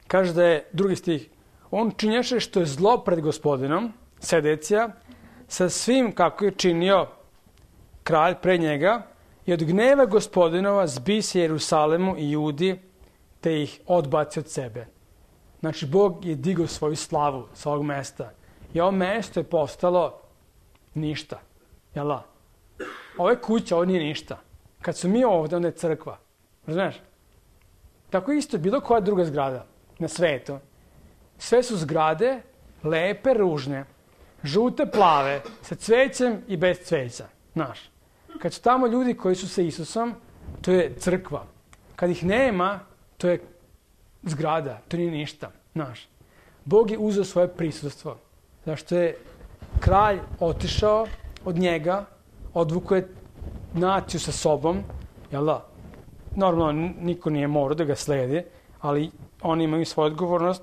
kaže da je drugi stih, on činjaše što je zlo pred gospodinom, sedecija, sa svim kako je činio kralj pre njega i od gneva gospodinova zbi se Jerusalemu i Judi te ih odbaci od sebe. Znači, Bog je digao svoju slavu sa ovog mesta. I ovo mesto je postalo ništa. Jel da? Ovo je kuća, ovo nije ništa. Kad su mi ovde, onda je crkva. Razumeš? Tako isto bilo koja druga zgrada na svetu. Sve su zgrade lepe, ružne, žute, plave, sa cvećem i bez cveća. Znaš, kad su tamo ljudi koji su sa Isusom, to je crkva. Kad ih nema, to je zgrada, to nije ništa. Znaš, Bog je uzeo svoje prisustvo. Zašto je kralj otišao od njega, odvuko je naciju sa sobom, jel da? Normalno, niko nije morao da ga sledi, ali oni imaju svoju odgovornost.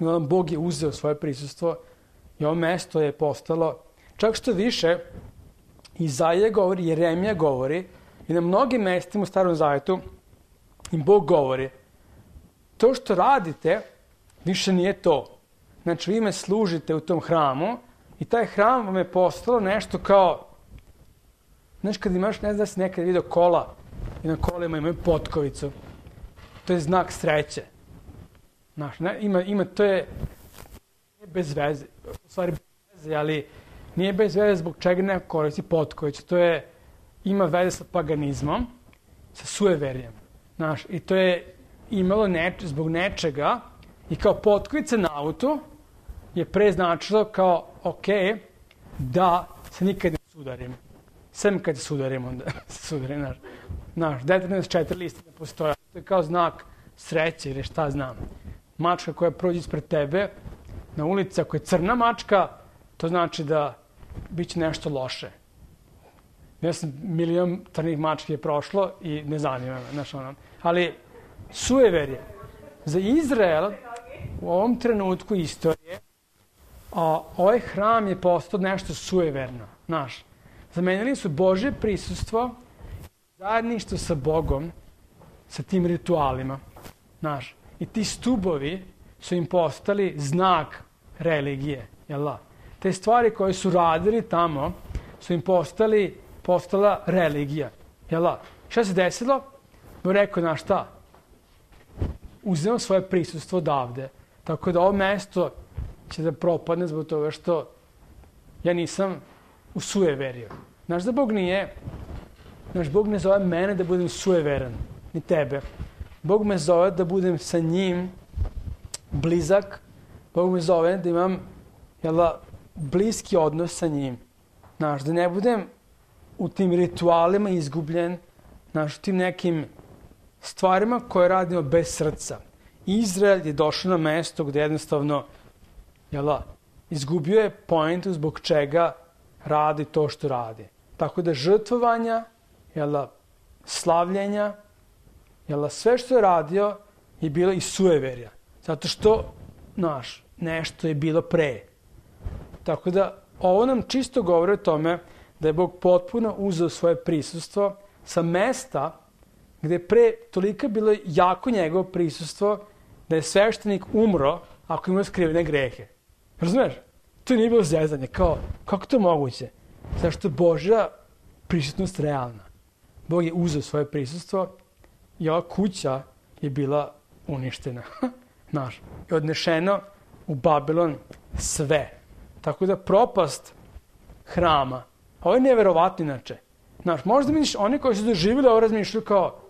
I onda Bog je uzeo svoje prisustvo I ovo mesto je postalo, čak što više, Izaija govori, Jeremija govori, i na mnogim mestima u Starom Zavetu im Bog govori, to što radite više nije to. Znači, vi me služite u tom hramu i taj hram vam je postalo nešto kao Znaš, kad imaš, ne znam da si nekad vidio kola i na kolima imaju potkovicu, to je znak sreće. Znaš, ne, ima, ima, to je bez veze, u stvari bez veze, ali nije bez veze zbog čega neko koristi potkovicu. To je, ima veze sa paganizmom, sa sueverjem. Znaš, i to je imalo neč, zbog nečega i kao potkovica na autu je pre značilo kao, ok, da se nikad ne sudarim. Sem kad se sudarim, onda se sudarim, znaš. Znaš, detaljno s četiri liste ne postoje. To je kao znak sreće ili šta znam. Mačka koja prođe ispred tebe na ulici, ako je crna mačka, to znači da biće nešto loše. Ja sam milion crnih mački je prošlo i ne zanima me, znaš ono. Ali sueverje. Za Izrael u ovom trenutku istorije a ovaj hram je postao nešto sueverno, znaš. Zamenili su Bože prisustvo, zajedništvo sa Bogom, sa tim ritualima, znaš. I ti stubovi su im postali znak religije, jel da? Te stvari koje su radili tamo su im postali, postala religija, jel da? Šta se desilo? No rekao, znaš šta? Uzeo svoje prisustvo odavde. Tako da ovo mesto će da propadne zbog toga što ja nisam u sujeverio. Znaš da Bog nije, znaš, Bog ne zove mene da budem sujeveran, ni tebe. Bog me zove da budem sa njim blizak, Bog me zove da imam jela, bliski odnos sa njim. Znaš, da ne budem u tim ritualima izgubljen, znaš, u tim nekim stvarima koje radimo bez srca. Izrael je došao na mesto gde jednostavno jela, izgubio je pojentu zbog čega radi to što radi. Tako da žrtvovanja, jela, slavljenja, jela, sve što je radio je bilo i sueverja. Zato što, naš, nešto je bilo pre. Tako da, ovo nam čisto govori o tome da je Bog potpuno uzeo svoje prisustvo sa mesta gde je pre tolika bilo jako njegovo prisustvo da je sveštenik umro ako ima skrivene grehe. Razumeš? To nije bilo zezanje. Kao, kako to moguće? Zašto je Božja prisutnost realna? Bog je uzeo svoje prisustvo i ova kuća je bila uništena. Znaš, i odnešeno u Babilon sve. Tako da propast hrama, ovo je neverovatno inače. Znaš, možda misliš, oni koji su doživjeli ovo razmišljaju kao,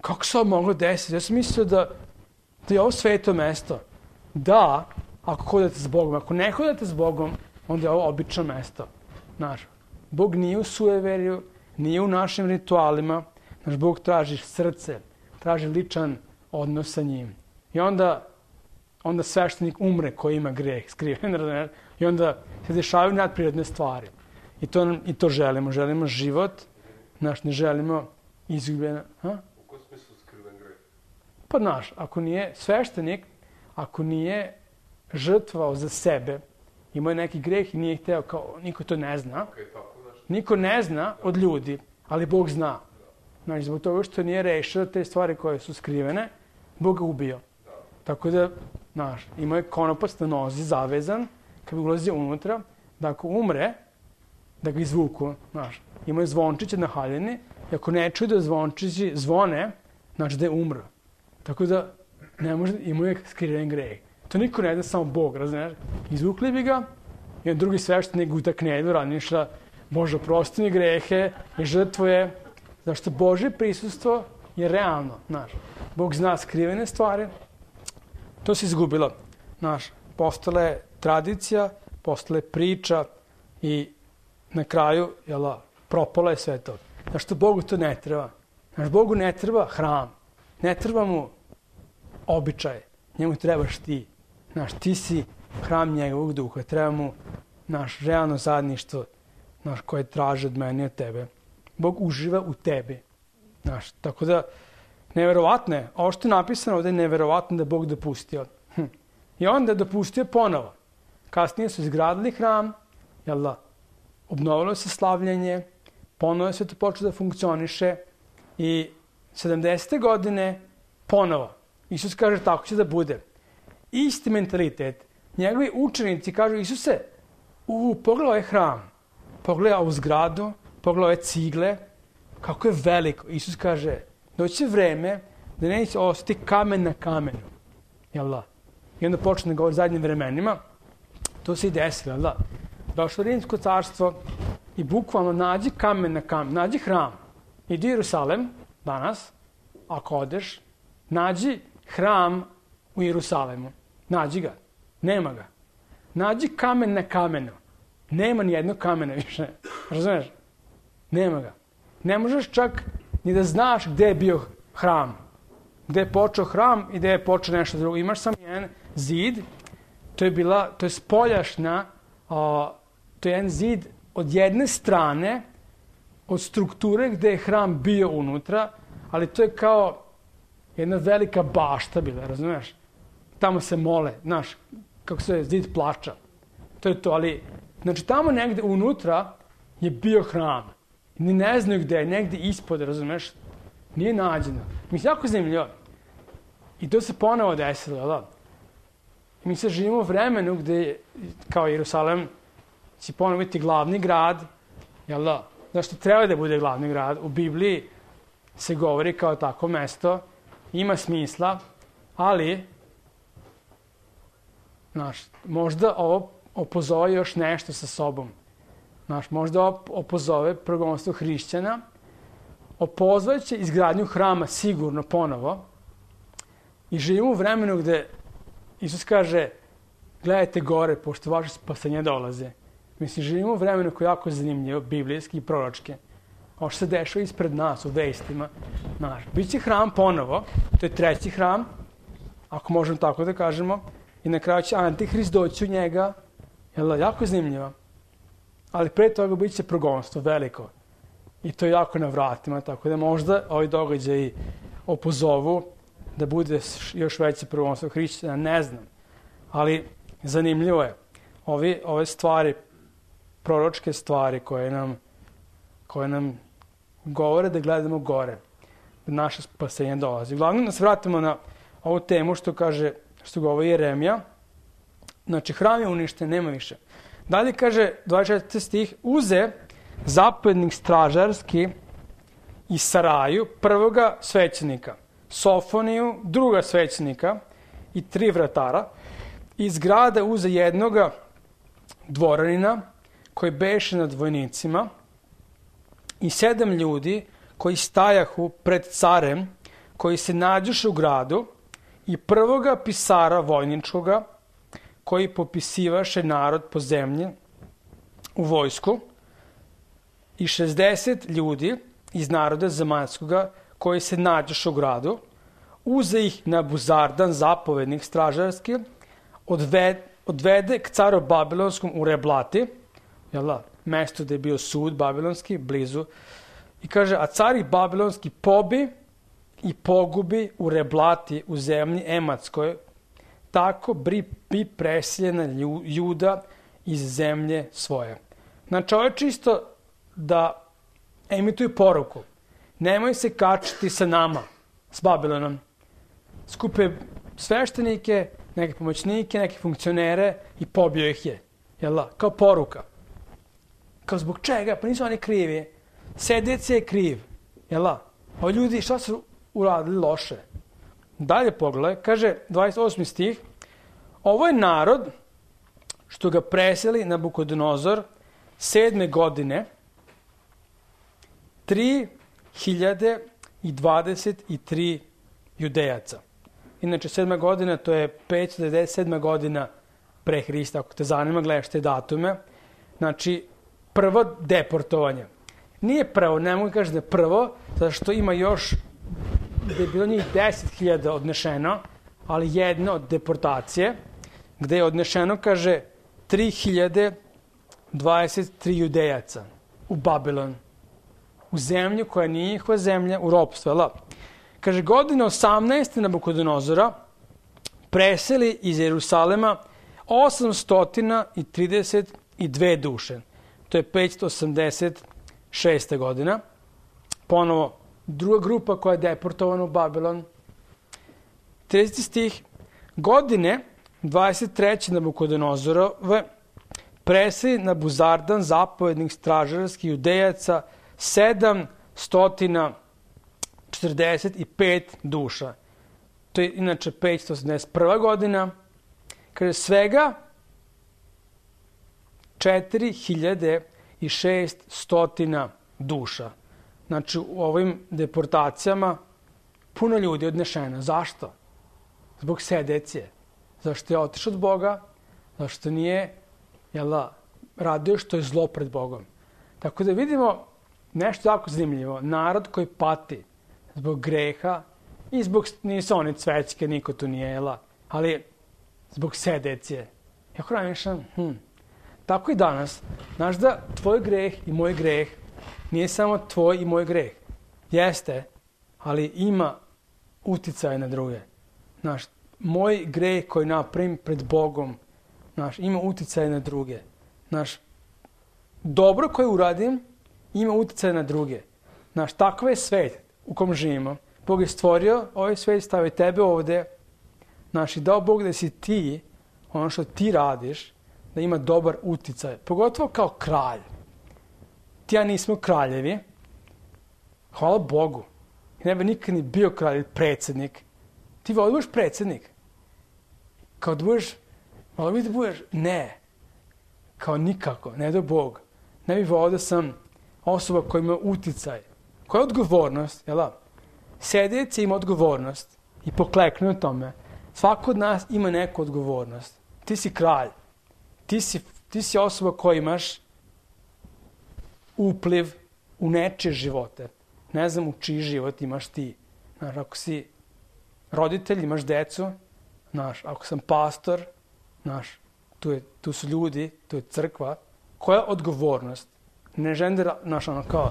kako se ovo moglo desiti? Ja sam mislio da, da je ovo sveto mesto. Da, ako hodate s Bogom. Ako ne hodate s Bogom, onda je ovo obično mesto. Znaš, Bog nije u sueveriju, nije u našim ritualima. Znaš, Bog traži srce, traži ličan odnos sa njim. I onda, onda sveštenik umre koji ima greh skriven, i onda se dešavaju nadprirodne stvari. I to, nam, I to želimo. Želimo život, znaš, ne želimo izgubljeno. Ha? U kojem smislu skriven greh? Pa, znaš, ako nije sveštenik, ako nije žrtvao za sebe, imao je neki greh i nije hteo, kao, niko to ne zna. Niko ne zna od ljudi, ali Bog zna. Znači, zbog toga što nije rešio te stvari koje su skrivene, Bog ga ubio. Tako da, znaš, imao je konopac na nozi zavezan, kad bi ulazio unutra, da ako umre, da ga izvuku, znaš. Imao je zvončiće na haljini, i ako ne čuje da zvončići zvone, znači da je umro. Tako da, ne može, imao je skriven greh. To niko ne zna, samo Bog, razumiješ? Izvukli bi ga on drugi sveštenik utakne jedno razmišlja, Bože, oprosti mi grehe i žrtvuje, zašto Bože prisustvo je realno, znaš. Bog zna skrivene stvari, to se izgubilo, znaš. Postala je tradicija, postala je priča i na kraju, jela, propala je sve to. Zašto Bogu to ne treba? Znaš, Bogu ne treba hram, ne treba mu običaj, njemu trebaš ti. Znaš, ti si hram njegovog duha, treba mu naš realno zadništvo naš, koje traže od mene i od tebe. Bog uživa u tebi. Znaš, tako da, neverovatno je, ovo što je napisano ovde je neverovatno da je Bog dopustio. Hm. I onda je dopustio ponovo. Kasnije su izgradili hram, jel da, obnovilo se slavljenje, ponovo je sve to počelo da funkcioniše i 70. godine ponovo. Isus kaže tako će da bude isti mentalitet. Njegovi učenici kažu, Isuse, u, pogledaj ovaj hram, pogledaj ovu zgradu, pogledaj ove cigle, kako je veliko. Isus kaže, doći će vreme da neće ostati kamen na kamenu. Jel da? I onda počne da govori zadnjim vremenima. To se i desilo, jel da? Došlo Rimsko carstvo i bukvalno nađi kamen na kamen, nađi hram. Idi u Jerusalem danas, ako odeš, nađi hram u Jerusalemu. Nađi ga. Nema ga. Nađi kamen na kamenu. Nema ni jednog kamena više. Razumeš? Nema ga. Ne možeš čak ni da znaš gde je bio hram. Gde je počeo hram i gde je počeo nešto drugo. Imaš samo jedan zid, to je bila, to je spoljašna, to je jedan zid od jedne strane, od strukture gde je hram bio unutra, ali to je kao jedna velika bašta bila, razumeš? Tamo se mole, znaš, kako se zid plača. To je to, ali, znači tamo negde unutra je bio hram. Ni ne znaju gde je, negde ispod, razumeš? Nije nađeno. Mislim, jako zanimljivo. I to se ponovo desilo, da? Mi se živimo u vremenu gde, kao Jerusalem, će ponovo biti glavni grad, jel da? Zašto treba da bude glavni grad? U Bibliji se govori kao tako mesto, ima smisla, ali, znaš, možda ovo opozove još nešto sa sobom. Znaš, možda opozove progonstvo hrišćana, opozvaće izgradnju hrama sigurno ponovo i živimo u vremenu gde Isus kaže gledajte gore, pošto vaše spasenje dolaze. Mislim, živimo u vremenu koje je jako zanimljivo, biblijski i proročke. Ovo što se dešava ispred nas u vestima. Znaš, Biće hram ponovo, to je treći hram, ako možemo tako da kažemo, i na kraju će Antihrist doći u njega, jel, jako zanimljivo. Ali pre toga bit će progonstvo veliko. I to je jako na vratima, tako da možda ovi događaji opozovu da bude još veće progonstvo hrišćana, ne znam. Ali zanimljivo je. Ovi, ove stvari, proročke stvari koje nam, koje nam govore da gledamo gore, da naše spasenje dolazi. Uglavnom da se vratimo na ovu temu što kaže, što govori Jeremija. Znači, hram je uništen, nema više. Dalje kaže 24. stih, uze zapadnik stražarski i Saraju, prvoga svećenika, Sofoniju, druga svećenika i tri vratara, iz grada uze jednoga dvoranina koji beše nad vojnicima i sedam ljudi koji stajahu pred carem, koji se nađuše u gradu i prvoga pisara vojničkoga koji popisivaše narod po zemlji u vojsku i 60 ljudi iz naroda zemaljskoga koji se nađeš u gradu, uze ih na buzardan zapovednik stražarski, odvede, odvede k caru Babilonskom u Reblati, jel da, mesto gde je bio sud babilonski, blizu, i kaže, a cari babilonski pobi i pogubi u Reblati u zemlji Ematskoj, tako bi, bi presiljena juda iz zemlje svoje. Znači, ovo je čisto da emituju poruku. Nemoj se kačiti sa nama, s Babilonom. Skupe sveštenike, neke pomoćnike, neke funkcionere i pobio ih je. Jel da? Kao poruka. Kao zbog čega? Pa nisu oni krivi. Sedec je kriv. Jel da? Ovi ljudi šta su uradili loše? Dalje pogledaj, kaže 28. stih, ovo je narod što ga preseli na Bukodonozor sedme godine, 3023 judejaca. Inače, sedma godina, to je 597. godina pre Hrista, ako te zanima, gledaš te datume. Znači, prvo deportovanje. Nije prvo, ne mogu kažem da je prvo, zato što ima još gde je bilo njih 10.000 odnešeno, ali jedno od deportacije, gde je odnešeno, kaže, 3023 judejaca u Babilon, u zemlju koja nije njihova zemlja, u ropstvo, jel? Kaže, godine 18. Nabukodonozora preseli iz Jerusalema 832 duše. To je 586. godina. Ponovo druga grupa koja je deportovana u Babilon. 30. stih. Godine 23. Nabukodonozorove presli na buzardan zapovednih stražarskih judejaca 745 duša. To je inače 581. godina. Kaže, svega 4600 duša. Znači, u ovim deportacijama puno ljudi je odnešeno. Zašto? Zbog sedecije. Zašto je otišao od Boga? Zašto nije jel da, radio što je zlo pred Bogom. Tako da vidimo nešto jako zanimljivo. Narod koji pati zbog greha i zbog, nisu oni cvećke, niko tu nije, jela, ali zbog sedecije. Jako razmišljam, hm, tako i danas. Znaš da tvoj greh i moj greh nije samo tvoj i moj greh. Jeste, ali ima uticaj na druge. Znaš, moj greh koji napravim pred Bogom, znaš, ima uticaj na druge. Znaš, dobro koje uradim ima uticaj na druge. Znaš, takav je svet u kom živimo. Bog je stvorio ovaj svet, stavio tebe ovde. Znaš, i dao Bog da si ti, ono što ti radiš, da ima dobar uticaj. Pogotovo kao kralj. Ti ja nismo kraljevi. Hvala Bogu. Ne bi nikad ni bio kralj ili predsednik. Ti voli da budeš predsednik. Kao da budeš, malo bi da budeš, ne. Kao nikako, ne do Bog. Ne bih volao da sam osoba koja ima uticaj. Koja je odgovornost, jel da? Sedec ima odgovornost i poklekne o tome. Svako od nas ima neku odgovornost. Ti si kralj. Ti si, ti si osoba koja imaš upliv u nečije živote. Ne znam u čiji život imaš ti. Znaš, ako si roditelj, imaš decu, znaš, ako sam pastor, znaš, tu, je, tu su ljudi, tu je crkva, koja je odgovornost? Ne želim da, znaš, ono, kao,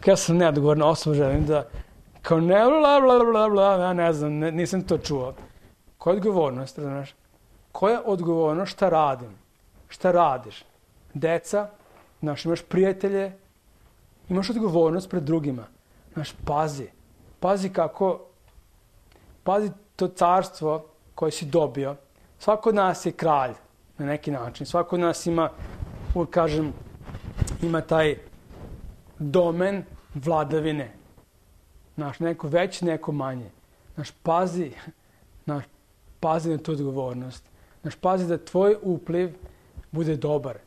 kao ja sam neodgovorna osoba, želim da, kao ne, bla, bla, bla, bla, ja ne znam, ne, nisam to čuo. Koja je odgovornost, znaš? Koja je odgovornost šta radim? Šta radiš? Deca, znaš, imaš prijatelje, imaš odgovornost pred drugima. Znaš, pazi. Pazi kako, pazi to carstvo koje si dobio. Svako od nas je kralj na neki način. Svako od nas ima, uvijek kažem, ima taj domen vladavine. Znaš, neko veći, neko manje. Znaš, pazi, znaš, pazi na tu odgovornost. Znaš, pazi da tvoj upliv bude dobar.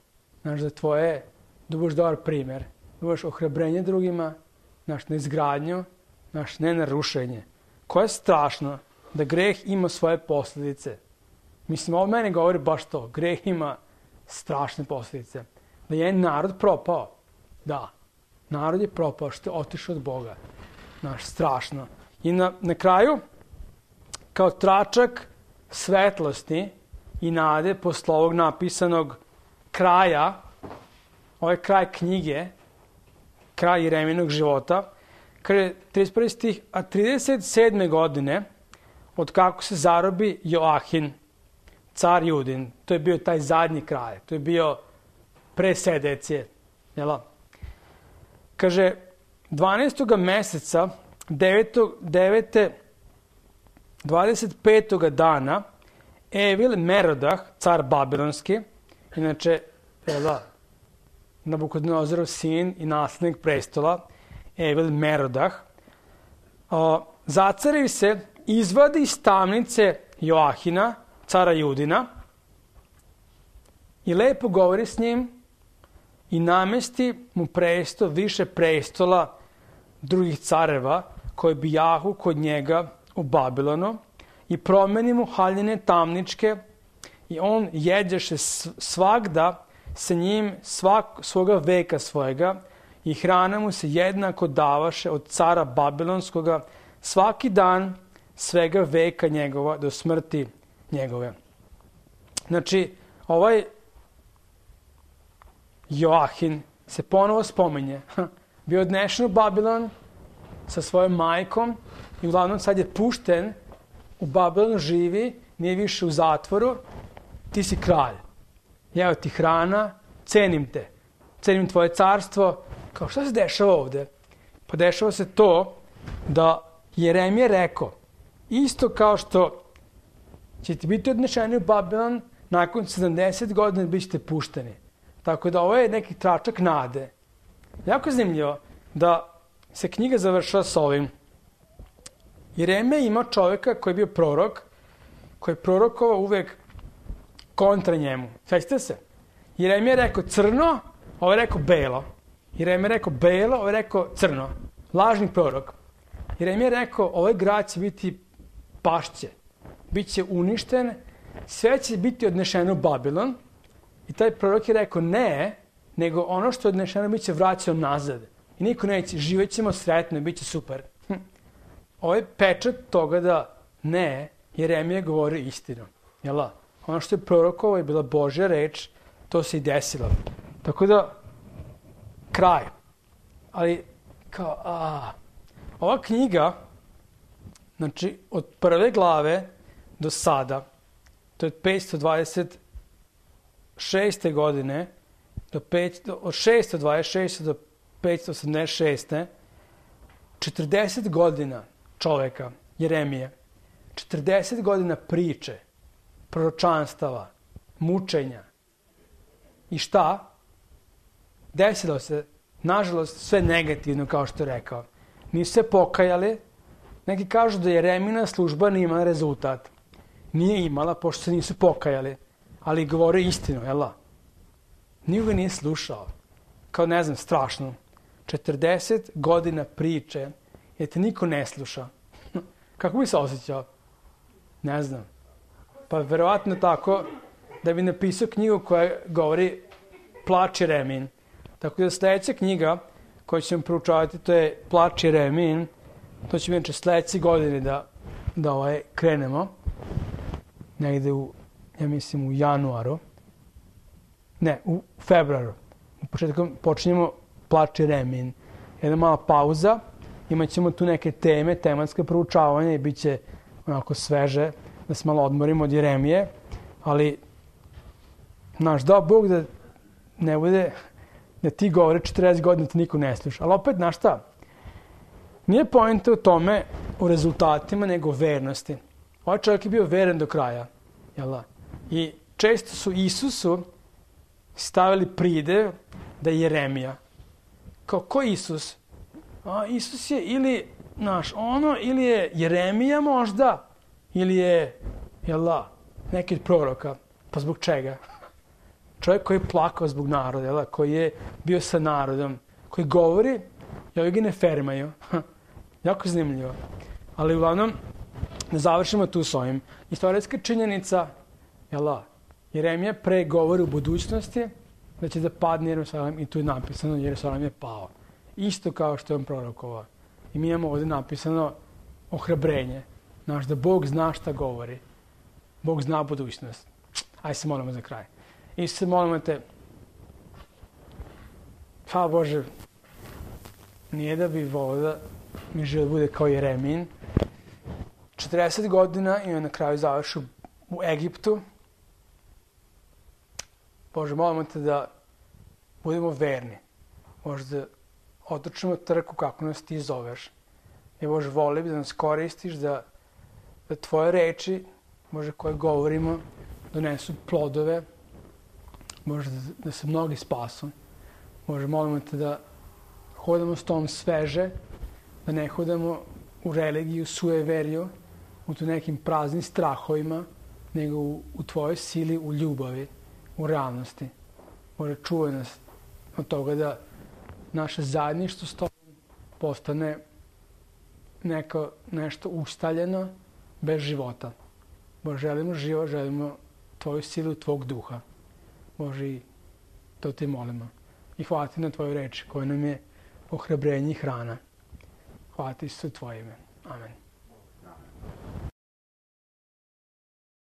Znaš, da tvoje, da budeš dobar primer. Da budeš ohrabrenje drugima, znaš, na izgradnju, znaš, ne na rušenje. Koje je strašno da greh ima svoje posljedice. Mislim, ovo meni govori baš to. Greh ima strašne posljedice. Da je narod propao. Da. Narod je propao što je otišao od Boga. Znaš, strašno. I na, na kraju, kao tračak svetlosti i nade posle ovog napisanog kraja, ovaj kraj knjige, kraj Jereminog života, kaže 31. stih, a 37. godine, od kako se zarobi Joahin, car Judin, to je bio taj zadnji kraj, to je bio pre sedecije, jel? Kaže, 12. meseca, 9. 9. 25. dana, Evil Merodah, car Babilonski, inače, da, Nabukodonozorov sin i naslednik prestola, Evil Merodah, o, zacarevi se, izvadi iz tamnice Joahina, cara Judina, i lepo govori s njim i namesti mu presto više prestola drugih careva koji bi jahu kod njega u Babilonu i promeni mu haljine tamničke i on jeđeše svakda sa njim svak, svoga veka svojega i hrana mu se jednako davaše od cara Babilonskoga svaki dan svega veka njegova do smrti njegove. Znači, ovaj Joahin se ponovo spomenje. Bio odnešen u Babilon sa svojom majkom i uglavnom sad je pušten u Babilonu živi, nije više u zatvoru, ti si kralj. Evo ti hrana, cenim te, cenim tvoje carstvo. Kao šta se dešava ovde? Pa dešava se to da Jeremije rekao, isto kao što ćete biti odnešeni u Babilon, nakon 70 godina bit ćete pušteni. Tako da ovo je neki tračak nade. Jako zanimljivo da se knjiga završava s ovim. Jeremija ima čoveka koji je bio prorok, koji je prorokovao uvek kontra njemu. Svećate se? Jeremija je rekao crno, ovo je rekao belo. Jeremija je rekao belo, ovo je rekao crno. Lažni prorok. Jeremija je rekao, ovaj grad će biti pašće. Biće uništen, sve će biti odnešeno u Babilon. I taj prorok je rekao, ne, nego ono što je odnešeno biće vraćao nazad. I niko neće, živet ćemo sretno i bit će super. Je pečat toga da ne, Jeremija govori istinu. Jel' Ono što je prorokovo je bila Božja reč, to se i desilo. Tako da, kraj. Ali, kao, a, ova knjiga, znači, od prve glave do sada, to je 526. godine, do 5, od 626. do 586. 40 godina čoveka, Jeremije, 40 godina priče, proročanstava, mučenja. I šta? Desilo se, nažalost, sve negativno, kao što je rekao. Nisu se pokajali, neki kažu da je Remina služba imala rezultat. Nije imala, pošto se nisu pokajali. Ali govore istinu, jel da? Niko nije slušao. Kao, ne znam, strašno. 40 godina priče, jer te niko ne sluša. Kako bi se osjećao? Ne znam. Pa verovatno tako da bi napisao knjigu koja govori Plač Remin. Tako da sledeća knjiga koju ćemo proučavati to je Plač Remin. To će inače sledeće godine da, da ovaj, krenemo. Negde u, ja mislim, u januaru. Ne, u februaru. U početku počinjemo Plač Remin. Jedna mala pauza. Imaćemo tu neke teme, tematske proučavanja i bit će onako sveže da se malo odmorimo od Jeremije, ali, znaš, da Bog da ne bude, da ti govore 40 godina ti niko ne sluša. Ali opet, znaš šta, nije pojenta u tome, u rezultatima, nego u vernosti. Ovaj čovjek je bio veren do kraja, jel da? I često su Isusu stavili pride da je Jeremija. Kao, ko Isus? A, Isus je ili, znaš, ono, ili je Jeremija možda, ili je, jel da, neki od proroka. Pa zbog čega? Čovjek koji je plakao zbog naroda, jel da, koji je bio sa narodom, koji govori, ovi ga ne fermaju. jako zanimljivo. Ali uglavnom, da završimo tu s ovim. Istorijska činjenica, jel da, Jeremija pre govori u budućnosti da će da padne Jerusalim i tu je napisano Jerusalim je pao. Isto kao što je on prorokovao. I mi imamo ovde napisano ohrabrenje. Znaš, da Bog zna šta govori. Bog zna budućnost. Ajde se molimo za kraj. I se molimo te, pa Bože, nije da bi volio da mi život bude kao Jeremin. 40 godina i on na kraju završu u Egiptu. Bože, molimo te da budemo verni. Možda otočimo trku kako nas ti zoveš. I Bože, voli da nas koristiš da da tvoje reči, može koje govorimo, donesu plodove, može da, da se mnogi spasu. Može, molimo te da hodamo s tom sveže, da ne hodamo u religiju, sueveriju, u tu nekim praznim strahovima, nego u, u tvojoj sili, u ljubavi, u realnosti. Može, čuvaj nas od toga da naše zajedništvo s tobom postane neko, nešto ustaljeno, bez života. Bože, želimo život, želimo Tvoju silu, Tvog duha. Bože, i to ti molimo. I hvala ti na Tvoju reč koja nam je ohrabrenje i hrana. Hvala ti su Tvoje ime. Amen.